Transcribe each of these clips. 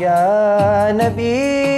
يا نبي.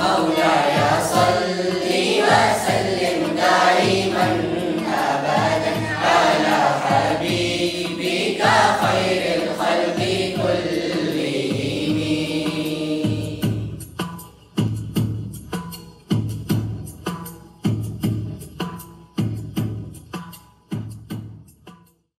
Oh, yeah.